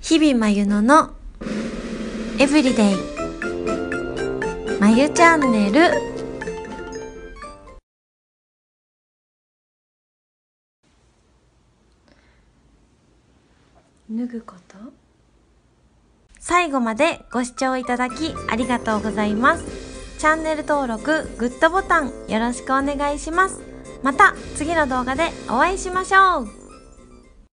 日々まゆののエブリデイまゆチャンネル。脱ぐこと？最後までご視聴いただきありがとうございます。チャンネル登録グッドボタンよろしくお願いします。また次の動画でお会いしましょう。